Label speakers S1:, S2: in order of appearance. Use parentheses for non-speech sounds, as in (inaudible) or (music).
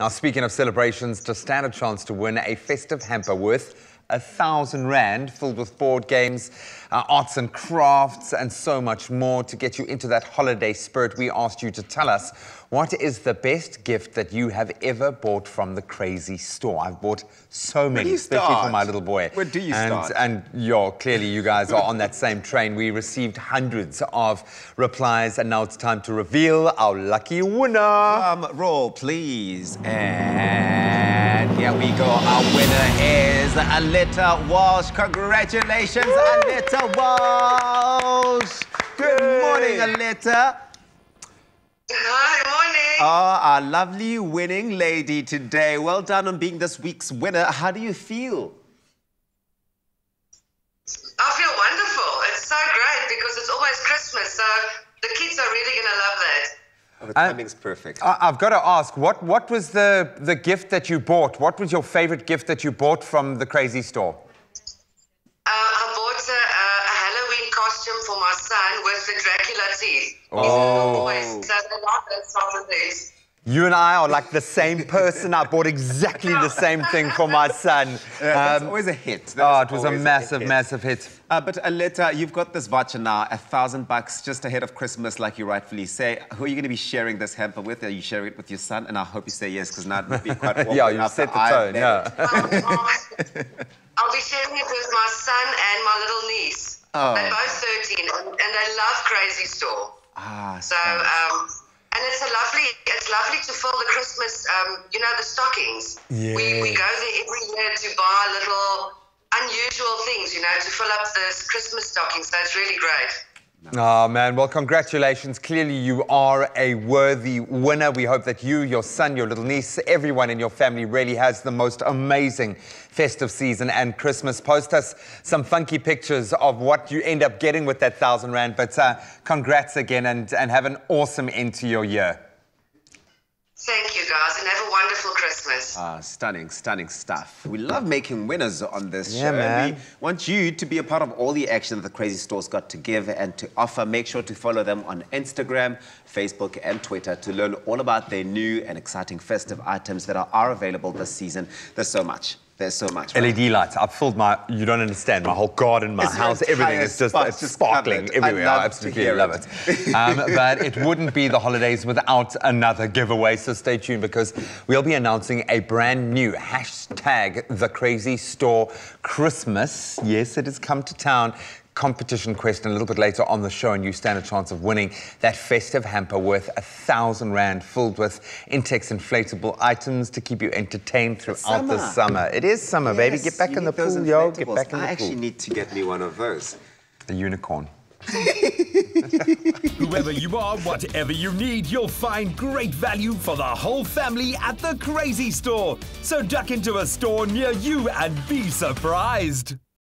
S1: Now, speaking of celebrations, to stand a chance to win a festive hamper worth a thousand rand filled with board games, uh, arts and crafts, and so much more to get you into that holiday spirit. We asked you to tell us what is the best gift that you have ever bought from the crazy store. I've bought so many, especially
S2: start?
S1: for my little boy.
S2: Where do you
S1: and,
S2: start?
S1: And you're clearly you guys are on that same train. We received hundreds of replies, and now it's time to reveal our lucky winner.
S2: Um, roll, please. And here we go. Our winner is Alita Walsh. Congratulations, Alita Walsh. Good morning, Alita.
S3: Hi, morning.
S2: Oh, our lovely winning lady today. Well done on being this week's winner. How do you feel?
S3: I feel wonderful. It's so great because it's almost Christmas, so the kids are really going to love that.
S2: Oh, the
S1: Uh,
S2: timing's perfect.
S1: I- I've got to ask, what, what was the, the gift that you bought? What was your favorite gift that you bought from the crazy store?
S3: Uh, I bought a, a, a Halloween costume for my son with the Dracula teeth.
S1: Oh.
S3: Boys, so they love those sorts of things.
S1: You and I are like the same person. I bought exactly the same thing for my son. (laughs)
S2: Yeah, that's
S1: Um,
S2: always a hit.
S1: oh, it was a
S2: always
S1: massive,
S2: hit.
S1: massive hit.
S2: Uh, but Alita, you've got this voucher now, a thousand bucks just ahead of Christmas, like you rightfully say. Who are you going to be sharing this hamper with? Are you sharing it with your son? And I hope you say yes, because now it would be quite (laughs) awkward.
S1: Yeah, you
S2: after
S1: set the tone, yeah. (laughs)
S3: Um, I'll be sharing it with my son and my little niece.
S2: Oh.
S3: They're both 13 and, and they love Crazy Store.
S2: Ah,
S3: So,
S2: nice.
S3: um, and it's a lovely, it's lovely to fill the Christmas, um, you know, the stockings. We, we go there every year to buy little unusual things, you know, to fill up the Christmas stockings. So it's really great.
S1: Oh, man. Well, congratulations. Clearly, you are a worthy winner. We hope that you, your son, your little niece, everyone in your family really has the most amazing festive season and Christmas. Post us some funky pictures of what you end up getting with that thousand rand. But uh, congrats again and, and have an awesome end to your year.
S3: Thank you, guys, and have a wonderful Christmas.
S2: Ah, stunning, stunning stuff. We love making winners on this
S1: Yeah,
S2: show.
S1: man.
S2: And we want you to be a part of all the action that the Crazy Store's got to give and to offer. Make sure to follow them on Instagram, Facebook, and Twitter to learn all about their new and exciting festive items that are, are available this season. There's so much. There's so much. right?
S1: LED lights. I've filled my, you don't understand, my whole garden, my
S2: It's
S1: house, everything is just, it's
S2: just
S1: sparkling
S2: covered. I
S1: everywhere. I
S2: to
S1: absolutely love
S2: it.
S1: it. Um, but it wouldn't be the holidays without another giveaway, so stay tuned because we'll be announcing a brand new hashtag The Crazy Store Christmas. Yes, it has come to town. Competition question a little bit later on the show, and you stand a chance of winning that festive hamper worth a thousand rand filled with Intex inflatable items to keep you entertained throughout the
S2: summer.
S1: summer. It is summer, baby. Get back in the
S2: need
S1: pool, yo. Get back in
S2: I
S1: the pool.
S2: I actually need to get me one of those.
S1: The unicorn. (laughs)
S4: Whoever you are, whatever you need, you'll find great value for the whole family at the Crazy Store. So duck into a store near you and be surprised.